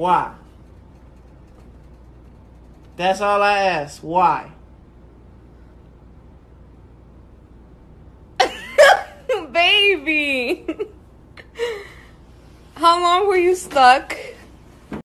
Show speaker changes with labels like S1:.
S1: Why? That's all I ask. Why?
S2: Baby. How long were you stuck?